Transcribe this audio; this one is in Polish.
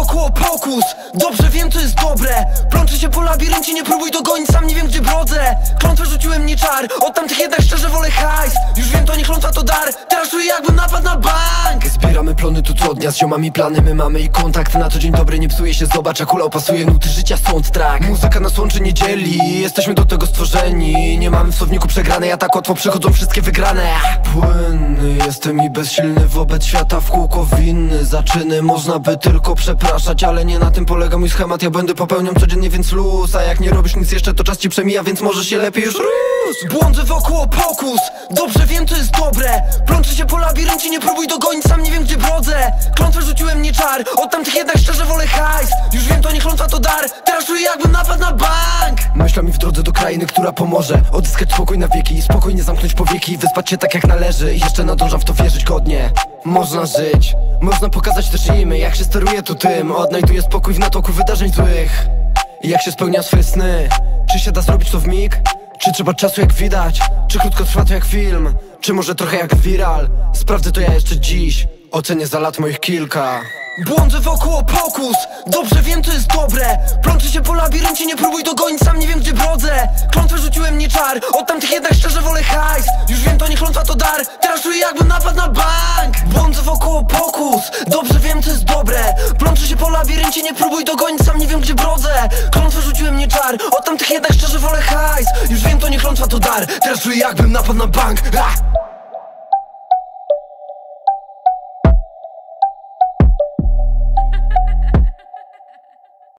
wokoło pokus. Dobrze wiem co jest dobre. Plączę się po labiryncie, nie próbuj dogonić Sam nie wiem gdzie brodzę. Klątwę rzuciłem nie czar. Od tamtych jednak szczerze wolę hajs plony tu co dnia, z ziomami plany My mamy i kontakt, na co dzień dobry nie psuje się Zobacz, a kula opasuje nuty życia, soundtrack Muzyka nas łączy, nie dzieli Jesteśmy do tego stworzeni. Nie mamy w słowniku przegranej, a tak łatwo przychodzą wszystkie wygrane. Płynny jestem i bezsilny wobec świata w kółko winny. Zaczyny można by tylko przepraszać, ale nie na tym polega mój schemat. Ja będę popełniał codziennie, więc luz A jak nie robisz nic jeszcze, to czas ci przemija, więc może się lepiej już róż Błądzę wokoło pokus. Dobrze wiem co jest dobre. Plączę się po labiryncie, nie próbuj dogonić Sam nie wiem gdzie brodzę. Klątwę rzuciłem nie czar. Od tamtych jednak szczerze wolę hajs. Już wiem to nie klątwa to dar. Teraz czuję jakbym napadł na bank. Myślami w drodze do krainy, która pomoże. Odzyskać spokój na wieki i spokojnie zamknąć powieki. Wyspać się tak jak należy. I jeszcze nadążam w to wierzyć godnie. Można żyć, można pokazać też im Jak się steruje tu tym, odnajduję spokój w natoku wydarzeń złych. Jak się spełnia swoje sny. Czy się da zrobić to w mig? Czy trzeba czasu jak widać? Czy krótko trwa to jak film? Czy może trochę jak viral? Sprawdzę to ja jeszcze dziś. Ocenię za lat moich kilka. Błądzę wokoło pokus. Dobrze wiem co jest dobre. Plączę się po labiryncie, nie próbuj dogonić Sam nie wiem gdzie brodzę. Klątwę rzuciłem nie czar. Od tamtych jednak szczerze wolę hajs. Już wiem to nie klątwa to dar. Teraz czuję jakbym napadł na bank. Błądzę wokoło pokus labiryncie, nie próbuj dogonić Sam nie wiem gdzie brodzę. Klątwę rzuciłem nie czar. Od tamtych jednak szczerze wolę hajs. Już wiem to nie klątwa to dar. Teraz czuję jakbym napadł na bank. Ah!